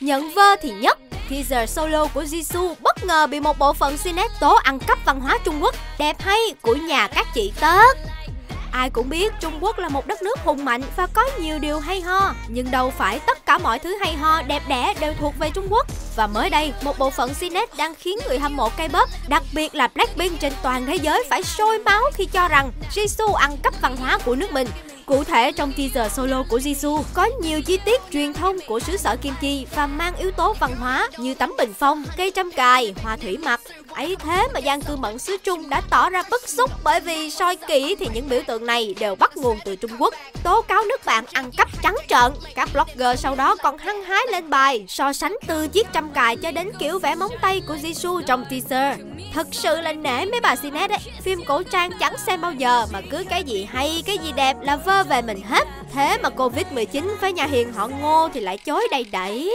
Nhận vơ thì nhất. Teaser solo của Jisoo bất ngờ bị một bộ phận Cnet tố ăn cắp văn hóa Trung Quốc. Đẹp hay của nhà các chị tớt. Ai cũng biết Trung Quốc là một đất nước hùng mạnh và có nhiều điều hay ho. Nhưng đâu phải tất cả mọi thứ hay ho đẹp đẽ đều thuộc về Trung Quốc. Và mới đây, một bộ phận Cnet đang khiến người hâm mộ K-pop Đặc biệt là Blackpink trên toàn thế giới phải sôi máu khi cho rằng Jisoo ăn cắp văn hóa của nước mình. Cụ thể trong teaser solo của Jisoo có nhiều chi tiết truyền thông của xứ sở Kim Chi và mang yếu tố văn hóa như tấm bình phong, cây trăm cài, hoa thủy mặc. Ấy thế mà gian cư mẫn xứ Trung đã tỏ ra bức xúc bởi vì soi kỹ thì những biểu tượng này đều bắt nguồn từ Trung Quốc. Tố cáo nước bạn ăn cắp trắng trợn. Các blogger sau đó còn hăng hái lên bài so sánh từ chiếc trăm cài cho đến kiểu vẽ móng tay của Jisoo trong teaser. Thật sự là nể mấy bà Sinet đấy, Phim cổ trang chẳng xem bao giờ mà cứ cái gì hay, cái gì đẹp là vơ về mình hết. Thế mà Covid-19 với nhà hiền họ ngô thì lại chối đầy đẩy